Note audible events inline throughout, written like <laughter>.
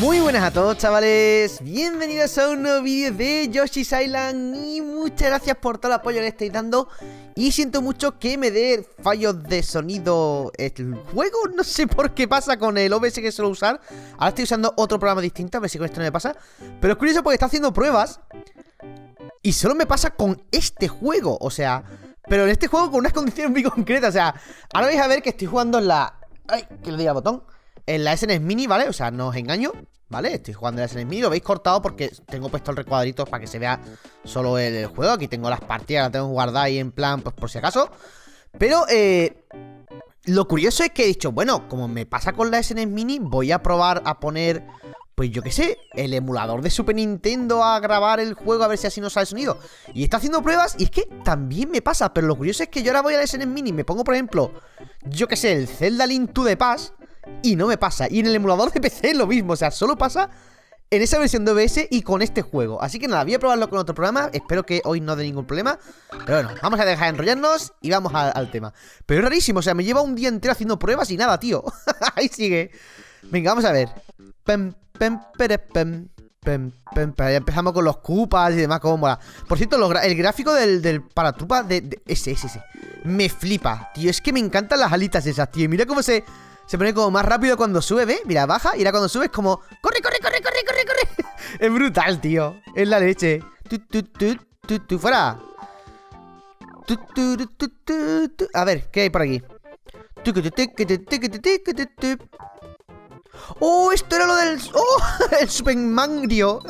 Muy buenas a todos chavales, bienvenidos a un nuevo vídeo de Yoshi's Island y muchas gracias por todo el apoyo que le estáis dando. Y siento mucho que me dé fallos de sonido el juego, no sé por qué pasa con el OBS que suelo usar, ahora estoy usando otro programa distinto, a ver si con esto no me pasa, pero es curioso porque está haciendo pruebas y solo me pasa con este juego, o sea, pero en este juego con unas condiciones muy concretas, o sea, ahora vais a ver que estoy jugando en la... ¡Ay! Que le diga botón en la SNES Mini, ¿vale? O sea, no os engaño, ¿vale? Estoy jugando en la SNES Mini, lo veis cortado porque tengo puesto el recuadrito para que se vea solo el, juego. Aquí tengo las partidas, las tengo guardadas ahí en plan, pues por si acaso. Pero, eh, lo curioso es que he dicho, bueno, como me pasa con la SNES Mini, voy a probar a poner, pues yo qué sé, el emulador de Super Nintendo a grabar el juego a ver si así no sale sonido. Y está haciendo pruebas y es que también me pasa, pero lo curioso es que yo ahora voy a la SNES Mini me pongo, por ejemplo, yo qué sé, el Zelda Link to the Past y no me pasa. Y en el emulador de PC es lo mismo, o sea, solo pasa en esa versión de OBS y con este juego. Así que nada, voy a probarlo con otro programa. Espero que hoy no dé ningún problema. Pero bueno, vamos a dejar de enrollarnos y vamos al tema. Pero es rarísimo, o sea, me lleva un día entero haciendo pruebas y nada, tío. <laughs> Ahí sigue. Venga, vamos a ver. Ya empezamos con los cupas y demás, como mola. Por cierto, el gráfico del, del paratrupa de, ese, ese, ese. Me flipa, tío. Es que me encantan las alitas esas, tío. Mira cómo se, se pone como más rápido cuando sube, ¿ves? Mira, baja y ahora cuando sube es como ¡Corre, corre, corre, corre, corre, corre! <laughs> es brutal, tío Es la leche tu, ¡Fuera! A ver, ¿qué hay por aquí? ¡Oh! Esto era lo del... ¡Oh! <laughs> El Super Mario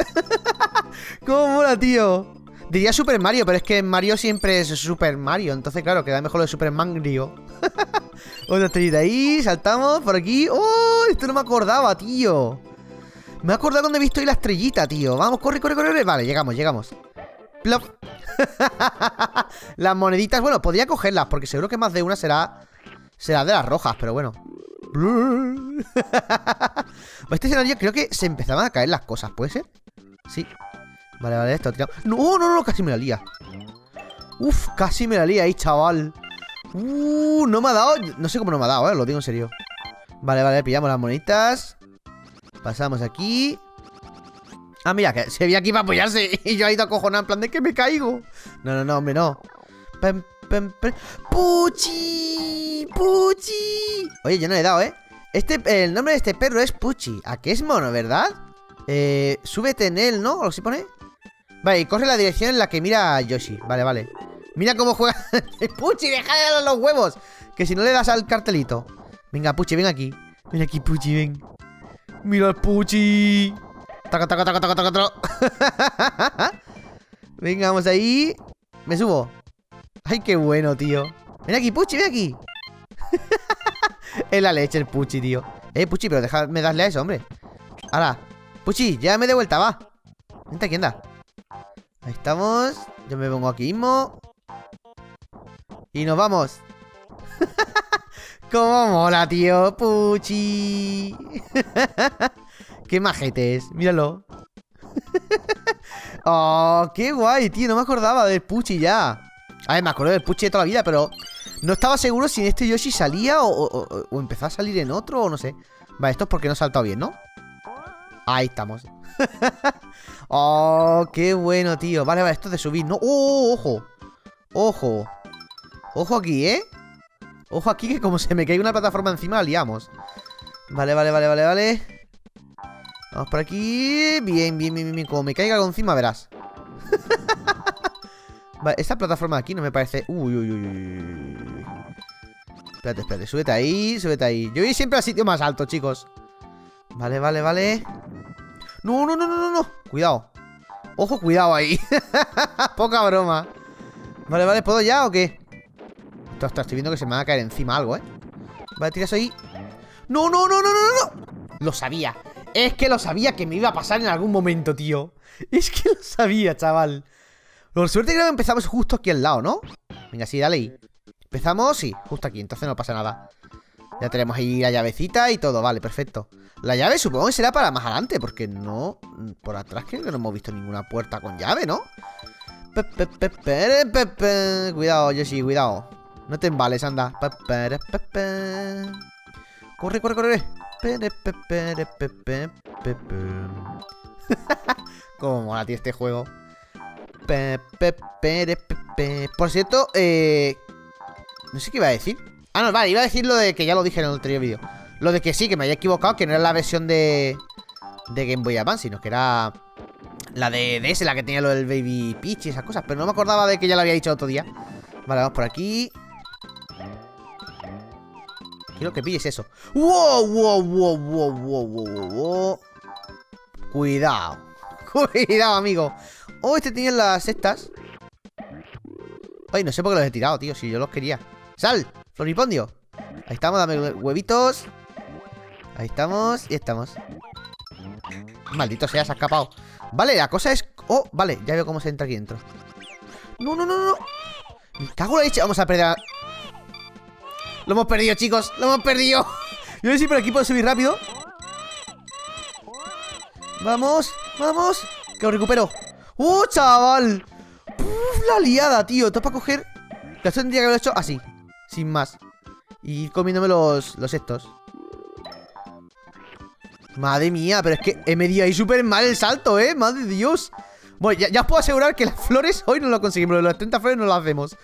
<laughs> ¡Cómo mola, tío! Diría Super Mario, pero es que Mario siempre es Super Mario Entonces, claro, queda mejor lo de Super Mario <laughs> Otra estrellita ahí, saltamos por aquí. ¡Oh! Esto no me acordaba, tío. Me he acordado cuando he visto ahí la estrellita, tío. Vamos, corre, corre, corre. Vale, llegamos, llegamos. Plop. <laughs> las moneditas, bueno, podría cogerlas, porque seguro que más de una será. Será de las rojas, pero bueno. <laughs> este escenario creo que se empezaban a caer las cosas, ¿puede ser? Sí. Vale, vale, esto tirado. No, no, no, casi me la lía. Uf, casi me la lía ahí, chaval. Uh, no me ha dado. No sé cómo no me ha dado, eh, lo digo en serio. Vale, vale, pillamos las monitas. Pasamos aquí. Ah, mira, que se veía aquí para apoyarse. <laughs> Y yo ahí ido acojonado en plan de que me caigo. No, no, no, hombre, no. ¡Puchi! ¡Puchi! Oye, yo no le he dado, ¿eh? Este, el nombre de este perro es Puchi. ¿A qué es mono, verdad? Eh, súbete en él, ¿no? ¿O lo se pone? Vale, y corre la dirección en la que mira Yoshi. Vale, vale. Mira cómo juega. <laughs> Puchi, deja de dar los huevos. Que si no le das al cartelito. Venga, Puchi, ven aquí. Ven aquí, Puchi, ven. Mira al Puchi. Taca, taca, taca, taca, taca, taca. <laughs> Venga, vamos ahí. Me subo. Ay, qué bueno, tío. Ven aquí, Puchi, ven aquí. <laughs> es la leche el Puchi, tío. Eh, Puchi, pero déjame darle a eso, hombre. Ahora. Puchi, ya me de vuelta, va. Vente aquí, anda. Estamos. Yo me pongo aquí mismo. Y nos vamos. <laughs> ¡Cómo mola, tío! ¡Puchi! <laughs> ¡Qué majetes! Míralo. <laughs> ¡Oh, qué guay, tío! No me acordaba del Puchi ya. A ver, me acuerdo del Puchi de toda la vida, pero... No estaba seguro si en este Yoshi salía o, o, empezó a salir en otro o no sé. Vale, esto es porque no ha saltado bien, ¿no? Ahí estamos. ¡Oh, qué bueno, tío! Vale, vale, esto es de subir, ¿no? ¡Oh, ojo! ¡Ojo! Ojo aquí, ¿eh? Ojo aquí que como se me cae una plataforma encima liamos. Vale, vale, vale, vale, vale. Vamos por aquí. Bien, bien, bien, bien Como me caiga algo encima, verás. <laughs> Vale, esta plataforma aquí no me parece... Uy, uy, uy, uy. Espérate, espérate, súbete ahí, súbete ahí. Yo voy siempre al sitio más alto, chicos. Vale, vale, vale. No, no, no, no, no, no Cuidado. Ojo, cuidado ahí. <laughs> Poca broma. Vale, vale, ¿puedo ya o qué? Estoy viendo que se me va a caer encima algo, ¿eh? Vale, tiras ahí. ¡No, no, no, no, no, no! Lo sabía. Es que lo sabía que me iba a pasar en algún momento, tío. Es que lo sabía, chaval. Por suerte creo que empezamos justo aquí al lado, ¿no? Venga, sí, dale ahí. Empezamos, sí, justo aquí, entonces no pasa nada Ya tenemos ahí la llavecita y todo, vale, perfecto La llave supongo que será para más adelante Porque no... Por atrás creo que no hemos visto ninguna puerta con llave, ¿no? Cuidado, Yoshi, cuidado no te embales, anda. Corre, corre, corre. Cómo mola, tío, este juego. Por cierto, eh... No sé qué iba a decir. Ah, no, vale, iba a decir lo de que ya lo dije en el anterior vídeo. Lo de que sí, que me había equivocado, que no era la versión de... De Game Boy Advance, sino que era... La de DS, la que tenía lo del Baby Peach y esas cosas. Pero no me acordaba de que ya lo había dicho el otro día. Vale, vamos por aquí. Quiero que pilles eso. ¡Wow, wow, wow, wow, wow, wow, wow! Cuidado. <laughs> Cuidado, amigo. Oh, este tenía las estas. Ay, no sé por qué los he tirado, tío. Si yo los quería. ¡Sal! ¡Floripondio! Ahí estamos, dame huevitos. Ahí estamos. Y estamos. Maldito sea, se ha escapado. Vale, la cosa es... Oh, vale, ya veo cómo se entra aquí dentro. No, no, no, no. Me cago en la leche. Vamos a perder Lo hemos perdido, chicos. Lo hemos perdido. Yo a ver si por aquí puedo subir rápido. Vamos, vamos. Que lo recupero. ¡Uh, chaval! La liada, tío. Esto para coger... Esto tendría que haberlo hecho así. Sin más. Y ir comiéndome los, los estos. Madre mía, pero es que he medido ahí súper mal el salto, ¿eh? Madre Dios. Bueno, ya, os puedo asegurar que las <laughs> flores hoy no lo conseguimos. Los 30 flores no las hacemos.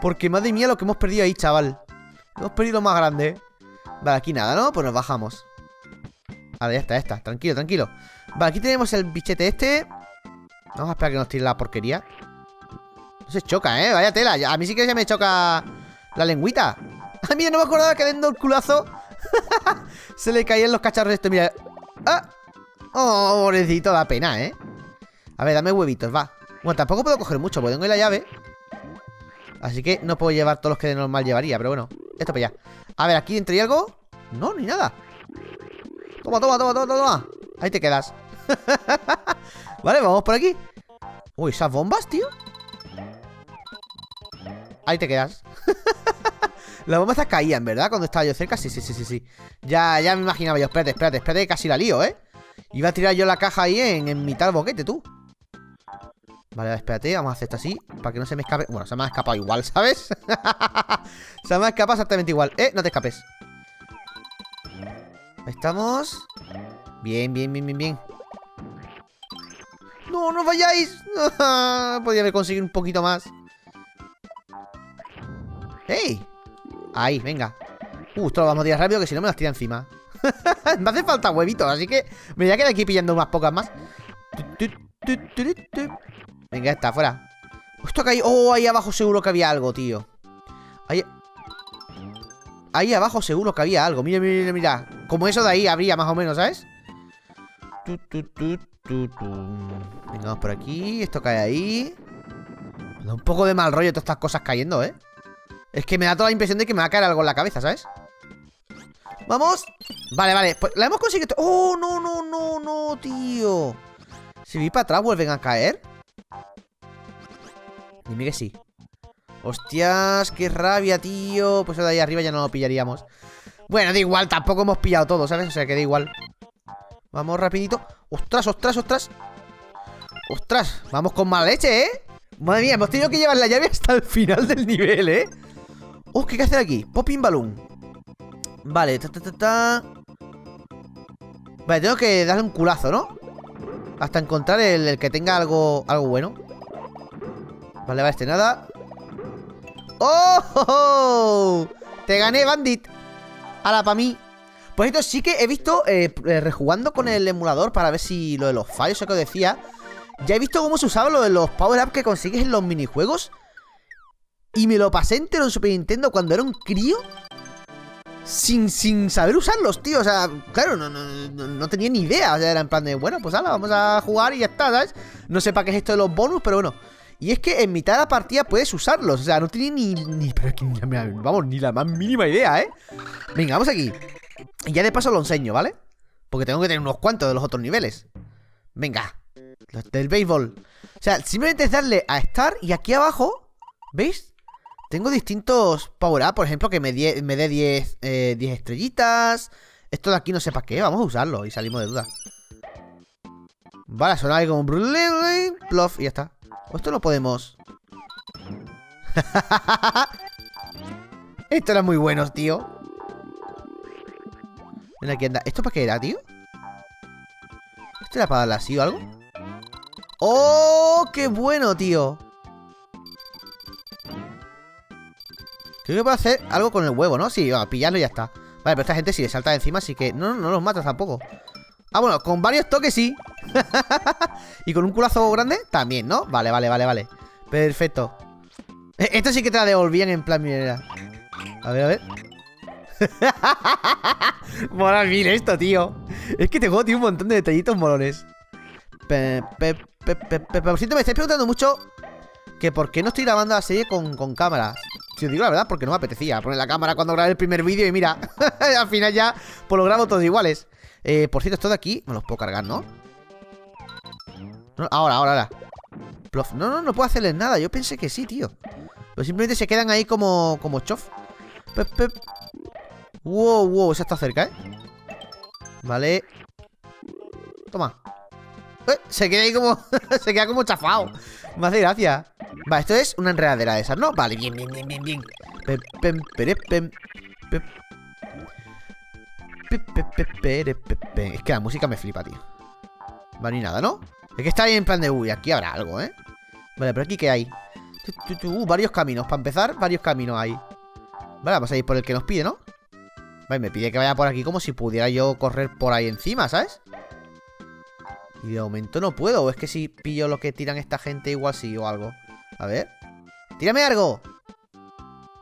Porque madre mía lo que hemos perdido ahí, chaval. Hemos perdido lo más grande. Vale, aquí nada, ¿no? Pues nos bajamos. Vale, ya está, ya está. Tranquilo, tranquilo. Vale, aquí tenemos el bichete este. Vamos a esperar que nos tire la porquería. No se choca, ¿eh? Vaya tela. A mí sí que se me choca la lengüita. A mí no me acordaba que dando el culazo <laughs> se le caían los cacharros estos. Mira. ¡Ah! Oh, pobrecito, da pena, ¿eh? A ver, dame huevitos, va. Bueno, tampoco puedo coger mucho, porque tengo la llave. Así que no puedo llevar todos los que de normal llevaría, pero bueno. Esto para allá. A ver, ¿aquí dentro hay algo? No, ni nada. Toma, toma, toma, toma, toma. Ahí te quedas. <laughs> vale, vamos por aquí. Uy, esas bombas, tío. Ahí te quedas. Las bombas caían, ¿verdad? Cuando estaba yo cerca. Sí, sí, sí, sí, sí. Ya, ya me imaginaba yo. Espérate, espérate, espérate, casi la lío, ¿eh? Iba a tirar yo la caja ahí en, en mitad del boquete, tú. Vale, espérate, vamos a hacer esto así Para que no se me escape Bueno, se me ha escapado igual, ¿sabes? <laughs> se me ha escapado exactamente igual Eh, no te escapes Ahí estamos Bien, bien, bien, bien, bien No, no vayáis <laughs> Podría haber conseguido un poquito más ¡Ey! Ahí, venga. Uh, esto lo vamos a tirar rápido que si no me las tira encima. <laughs> Me hace falta huevitos, así que Me voy a quedar aquí pillando unas pocas más. Venga, está, fuera. Esto que hay... Oh, ahí abajo seguro que había algo, tío. Ahí... Ahí abajo seguro que había algo. Mira, mira, mira Como eso de ahí habría más o menos, ¿sabes? Venga, vamos por aquí. Esto cae ahí. Da un poco de mal rollo todas estas cosas cayendo, ¿eh? Es que me da toda la impresión de que me va a caer algo en la cabeza, ¿sabes? ¡Vamos! Vale, vale, pues la hemos conseguido ¡Oh, no, no, no, no, tío! Si vi para atrás vuelven a caer Dime que sí Hostias, qué rabia, tío Pues eso de ahí arriba ya no lo pillaríamos Bueno, da igual, tampoco hemos pillado todo, ¿sabes? O sea, que da igual Vamos rapidito ¡Ostras, ostras, ostras! ¡Ostras! Vamos con mala leche, ¿eh? Madre mía, hemos tenido que llevar la llave hasta el final del nivel, ¿eh? ¡Oh, qué hay que hacer aquí! Popping Balloon. Vale, ta, ta, ta, ta. Vale, tengo que darle un culazo, ¿no? Hasta encontrar el, que tenga algo, algo bueno. Vale, va este nada. ¡Oh! Te gané, Bandit. Ahora, para mí. Pues esto sí que he visto eh, eh, Rejugando con el emulador para ver si lo de los fallos Eso que os decía. Ya he visto cómo se usaba lo de los power-up que consigues en los minijuegos Y me lo pasé entero en Super Nintendo cuando era un crío sin, sin saber usarlos, tío. O sea, claro, no, no, no, tenía ni idea. O sea, era en plan de, bueno, pues ahora vamos a jugar y ya está, ¿sabes? No sé para qué es esto de los bonus, pero bueno. Y es que en mitad de la partida puedes usarlos. O sea, no tenía ni. ni pero vamos, ni la más mínima idea, ¿eh? Venga, vamos aquí. Y ya de paso lo enseño, ¿vale? Porque tengo que tener unos cuantos de los otros niveles. Venga. Los del béisbol. O sea, simplemente es darle a estar y aquí abajo. ¿Veis? Tengo distintos power up, por ejemplo, que me, dé 10 eh, estrellitas. Esto de aquí no sé para qué, vamos a usarlo y salimos de duda. Vale, suena algo. Plof, y ya está. O esto lo podemos... <laughs> esto era muy bueno, tío. Ven aquí anda. ¿Esto para qué era, tío? ¿Esto era para darle así o algo? ¡Oh! ¡Qué bueno, tío! Creo que puedo hacer algo con el huevo, ¿no? Sí, va, pillarlo y ya está. Vale, pero esta gente si le salta encima Así que no, no los matas tampoco. Ah, bueno, con varios toques sí. <laughs> Y con un culazo grande también, ¿no? Vale, vale, vale, vale. Perfecto. E, Esto sí que te la devolvían en plan minera A ver, a ver. <laughs> Mola mil esto, tío. Es que este juego tiene un montón de detallitos molones. Pe, pe, pe, me estáis preguntando mucho Que por qué no estoy grabando la serie con, con cámara Si digo la verdad, porque no me apetecía poner la cámara cuando grabé el primer vídeo Y mira, <laughs> al final ya pues lo grabo todos iguales. Eh, Por cierto, esto de aquí me los puedo cargar, ¿no? ahora, ahora, ahora. No, no, no puedo hacerles nada Yo pensé que sí, tío. Pero simplemente se quedan ahí como, como chof. Pep, Wow, wow, se está cerca, ¿eh? Vale. Toma. Eh, Se queda ahí como... <laughs> se queda como chafado Me hace gracia Vale, esto es una enredadera de esas, ¿no? Vale, bien, bien, bien, bien, bien. Es que la música me flipa, tío Vale, ni nada, ¿no? Es que está ahí en plan de... Uy, aquí habrá algo, ¿eh? Vale, pero aquí ¿qué hay? Uh, varios caminos Para empezar, varios caminos hay Vale, vamos a ir por el que nos pide, ¿no? Vale, me pide que vaya por aquí como si pudiera yo correr por ahí encima, ¿sabes? Y de momento no puedo. ¿O es que si pillo lo que tiran esta gente igual sí o algo? A ver. ¡Tírame algo!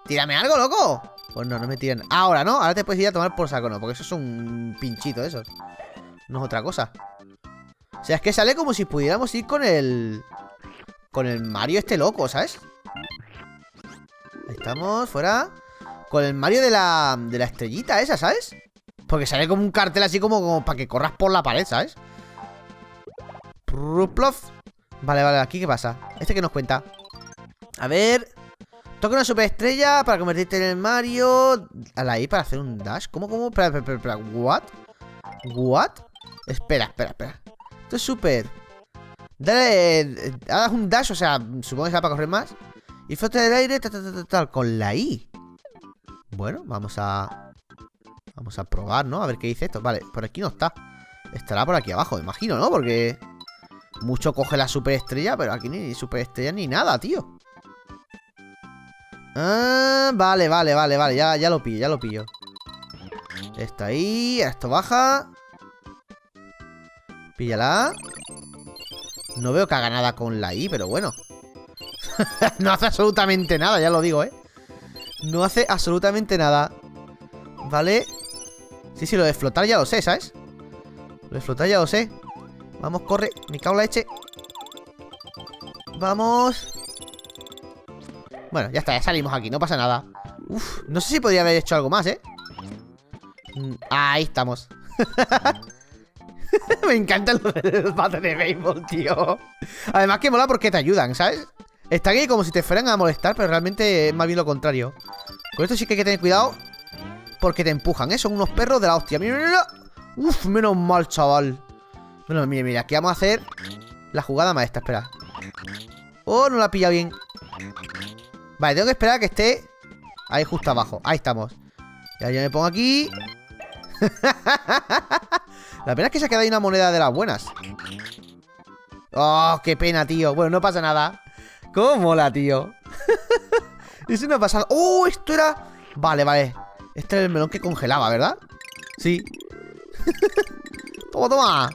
¡Tírame algo, loco! Pues no, no me tiran. Ahora, ¿no? Ahora te puedes ir a tomar por saco, no. Porque eso es un pinchito esos. No es otra cosa. O sea, es que sale como si pudiéramos ir con el... Con el Mario este loco, ¿sabes? Ahí estamos, fuera con el Mario de la, de la estrellita esa, ¿sabes? Porque sale como un cartel así como, para que corras por la pared, ¿sabes? Vale, vale, aquí qué pasa ¿Este que nos cuenta? A ver Toca una superestrella para convertirte en el Mario A la I para hacer un dash ¿Cómo, cómo? Espera, espera, espera, ¿What? ¿What? Espera, espera, espera Esto es súper Dale, haz un dash, o sea, supongo que será para correr más Y flote del aire, tal, tal, tal, tal, con la I bueno, vamos a... Vamos a probar, ¿no? A ver qué dice esto Vale, por aquí no está Estará por aquí abajo, imagino, ¿no? Porque... Mucho coge la superestrella Pero aquí ni superestrella ni nada, tío. Ah, vale, vale, vale, vale Ya, ya lo pillo, ya lo pillo. Está ahí, esto baja. Píllala. No veo que haga nada con la I, pero bueno. <laughs> No hace absolutamente nada, ya lo digo, ¿eh? No hace absolutamente nada. ¿Vale? Sí, sí, lo de flotar ya lo sé, ¿sabes? Lo de flotar ya lo sé Vamos, corre, me cago la leche Vamos Bueno, ya está, ya salimos aquí, no pasa nada Uf, no sé si podría haber hecho algo más, ¿eh? Mm, ahí estamos <laughs> Me encantan los <laughs> bates de béisbol, tío Además que mola porque te ayudan, ¿sabes? Está aquí como si te fueran a molestar, pero realmente es más bien lo contrario. Con esto sí que hay que tener cuidado. Porque te empujan, ¿eh? Son unos perros de la hostia. Uf, menos mal, chaval. Bueno, mira, mira, aquí vamos a hacer la jugada maestra, espera. Oh, no la pilla bien. Vale, tengo que esperar a que esté ahí justo abajo. Ahí estamos. Ya yo me pongo aquí. <laughs> la pena es que se ha quedado ahí una moneda de las buenas. Oh, qué pena, tío. Bueno, no pasa nada. ¿Cómo mola, tío? <laughs> es una pasada. ¡Oh! Esto era... Vale, vale. Este era el melón que congelaba, ¿verdad? Sí. <laughs> toma, toma.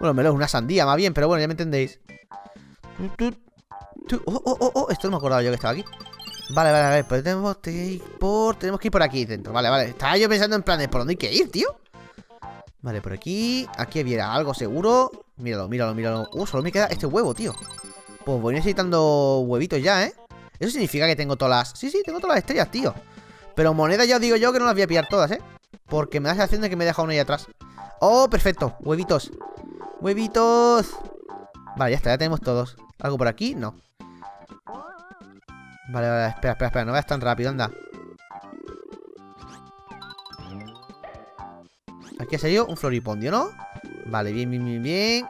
Bueno, melón, una sandía más bien, pero bueno, ya me entendéis. Oh, oh, oh, oh. Esto no me acordaba yo que estaba aquí. Vale, vale, vale. Pues tenemos que ir por... Tenemos que ir por aquí dentro. Vale, vale. Estaba yo pensando en planes. ¿Por dónde hay que ir, tío? Vale, por aquí. Aquí había algo seguro. Míralo, míralo, míralo. Uh, solo me queda este huevo, tío. Pues voy necesitando huevitos ya, ¿eh? Eso significa que tengo todas las... Sí, sí, tengo todas las estrellas, tío Pero monedas ya os digo yo que no las voy a pillar todas, ¿eh? Porque me da la sensación de que me he dejado una ahí atrás ¡Oh, perfecto! Huevitos ¡Huevitos! Vale, ya está, ya tenemos todos ¿Algo por aquí? No Vale, vale, espera, espera, espera No vayas tan rápido, anda Aquí ha salido un floripondio, ¿no? Vale, bien, bien, bien, bien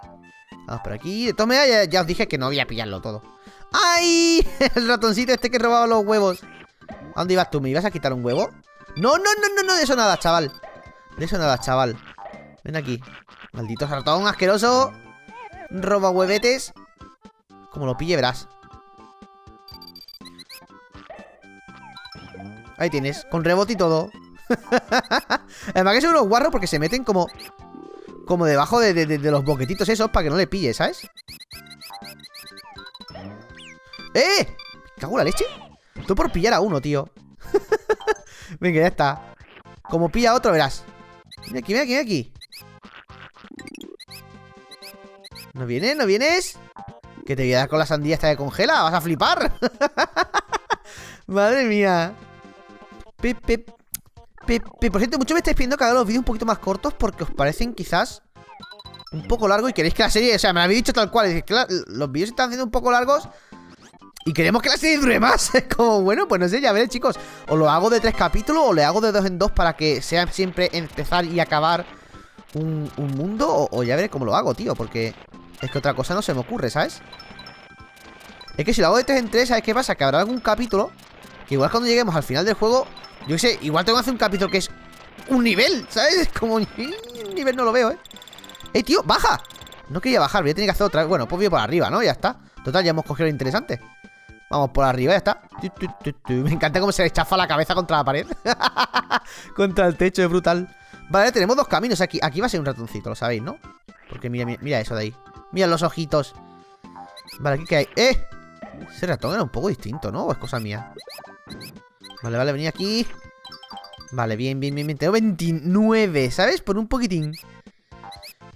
Vamos por aquí. De maneras, ya, os dije que no voy a pillarlo todo. ¡Ay! <laughs> El ratoncito este que robaba los huevos. ¿A dónde ibas tú? ¿Me ibas a quitar un huevo? No, no, no, no, no, de eso nada, chaval. De eso nada, chaval. Ven aquí. Maldito ratón asqueroso. Roba huevetes. Como lo pille, verás. Ahí tienes, con rebote y todo. <laughs> Además que son unos guarros porque se meten como... Como debajo de, los boquetitos esos para que no le pille, ¿sabes? ¡Eh! ¿Cago la leche? Tú por pillar a uno, tío. <laughs> Venga, ya está. Como pilla otro, verás. Mira aquí, mira aquí, mira aquí. ¿No vienes? ¿No vienes? Que te voy a dar con la sandía esta de congela. ¿Vas a flipar? <laughs> Madre mía. Pepe. Pepe. Por cierto, mucho me estáis pidiendo que haga los vídeos un poquito más cortos porque os parecen quizás un poco largos y queréis que la serie... O sea, me lo habéis dicho tal cual. Es que los vídeos están haciendo un poco largos y queremos que la serie dure más. <laughs> Como, bueno, pues no sé, ya veréis, chicos. O lo hago de tres capítulos o le hago de dos en dos para que sea siempre empezar y acabar un, mundo. O, ya veré cómo lo hago, tío. Porque es que otra cosa no se me ocurre, ¿sabes? Es que si lo hago de tres en tres, ¿sabes qué pasa? Que habrá algún capítulo que igual cuando lleguemos al final del juego, yo sé, igual tengo que hacer un capítulo que es un nivel, ¿sabes? Es <laughs> como un nivel no lo veo, ¿eh? ¡Ey, tío! ¡Baja! No quería bajar, voy a tener que hacer otra. Bueno, pues voy por arriba, ¿no? Ya está. Total, ya hemos cogido lo interesante. Vamos por arriba, ya está. Me encanta cómo se le chafa la cabeza contra la pared. <laughs> contra el techo, es brutal. Vale, tenemos dos caminos aquí. Aquí va a ser un ratoncito, lo sabéis, ¿no? Porque mira, mira, eso de ahí. Mira los ojitos. Vale, aquí que hay. ¡Eh! Ese ratón era un poco distinto, ¿no? ¿O es cosa mía? Vale, vale, venía aquí. Vale, bien, bien, bien, bien. Tengo 29, ¿sabes? Por un poquitín.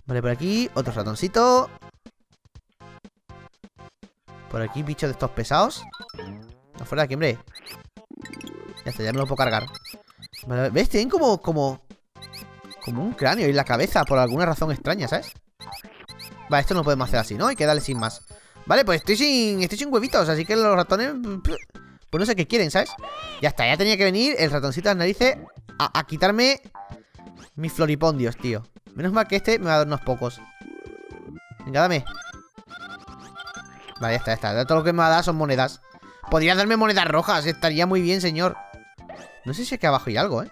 Vale, por aquí, otro ratoncito. Por aquí, bichos de estos pesados Afuera de aquí, hombre Ya está, ya me lo puedo cargar ¿Ves? Tienen como, como Como un cráneo en la cabeza Por alguna razón extraña, ¿sabes? Esto no lo podemos hacer así, ¿no? Hay que darle sin más Vale, pues estoy sin, estoy sin huevitos Así que los ratones Pues no sé qué quieren, ¿sabes? Ya está, ya tenía que venir el ratoncito de las narices a, a quitarme Mis floripondios, tío Menos mal que este me va a dar unos pocos Venga, dame Vale, ya está, ya está. Todo lo que me va a dar son monedas. Podría darme monedas rojas. Estaría muy bien, señor. No sé si aquí abajo hay algo, ¿eh?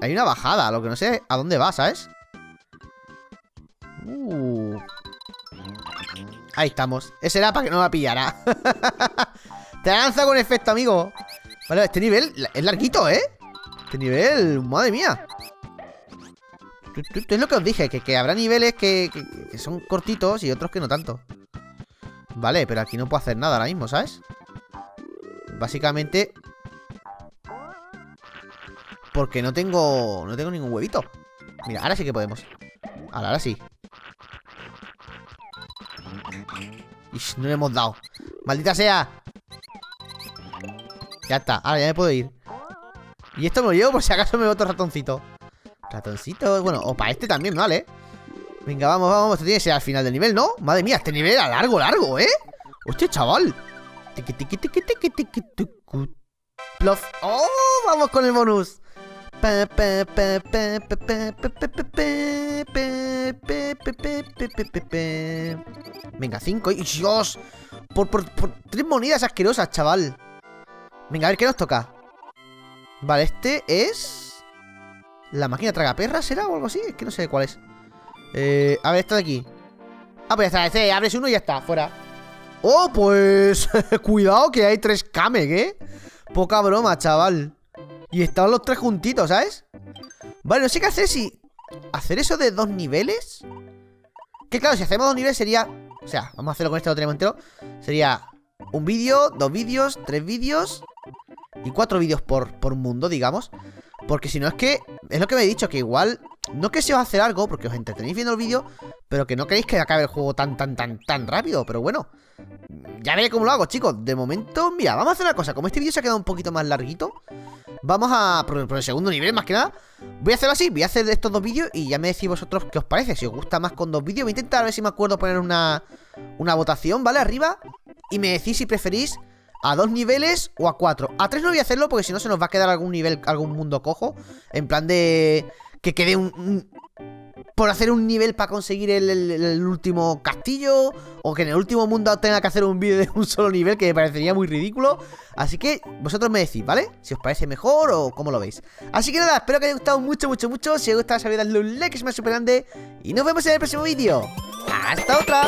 hay una bajada. Lo que no sé a dónde va, ¿sabes? Uh. Ahí estamos. Ese era para que no me pillara. <laughs> Te lanza con efecto, amigo. Vale, este nivel es larguito, ¿eh? Este nivel, madre mía. Es lo que os dije, que, habrá niveles que, son cortitos y otros que no tanto. Vale, pero aquí no puedo hacer nada ahora mismo, ¿sabes? Básicamente... Porque no tengo... No tengo ningún huevito. Mira, ahora sí que podemos. Ahora, ahora sí. No le hemos dado. ¡Maldita sea! Ya está, ahora ya me puedo ir. Y esto me lo llevo por si acaso me veo otro ratoncito. Ratoncito, bueno, o para este también, ¿vale? Venga, vamos, vamos, esto tiene que ser al final del nivel, ¿no? Madre mía, este nivel era largo, largo, ¿eh? Hostia, chaval ¡Oh! Vamos con el bonus Venga, cinco Dios por, por, tres monedas asquerosas, chaval Venga, a ver, ¿qué nos toca? Vale, este es... ¿La máquina traga perras será o algo así? Es que no sé cuál es. Eh, a ver, esta de aquí. Ah, pues ya está, este, abres uno y ya está, fuera. Oh, pues... <laughs> Cuidado que hay tres Kamek, ¿eh? Poca broma, chaval. Y estaban los tres juntitos, ¿sabes? Vale, no sé qué hacer si... ¿Hacer eso de dos niveles? Que claro, si hacemos dos niveles sería... O sea, vamos a hacerlo con este lo tenemos entero Sería un vídeo, dos vídeos, tres vídeos Y cuatro vídeos por, por mundo, digamos porque si no es que, es lo que me he dicho, que igual, no que se os hace algo, porque os entretenéis viendo el vídeo, pero que no queréis que acabe el juego tan, tan, tan, tan rápido. Pero bueno, ya veré cómo lo hago, chicos. De momento, mira, vamos a hacer una cosa. Como este vídeo se ha quedado un poquito más larguito, vamos a, por, el segundo nivel más que nada, voy a hacerlo así, voy a hacer estos dos vídeos y ya me decís vosotros qué os parece. Si os gusta más con dos vídeos, voy a intentar a ver si me acuerdo poner una, una votación, ¿vale? Arriba. Y me decís si preferís a dos niveles o a cuatro. A tres no voy a hacerlo porque si no se nos va a quedar algún nivel, algún mundo cojo. En plan de... Que quede un... por hacer un nivel para conseguir el, último castillo, o que en el último mundo tenga que hacer un vídeo de un solo nivel, que me parecería muy ridículo. Así que vosotros me decís, ¿vale? Si os parece mejor o cómo lo veis. Así que nada, espero que haya gustado mucho, mucho, mucho. Si os gusta, sabéis darle un like, es más super grande. Y nos vemos en el próximo vídeo. ¡Hasta otra!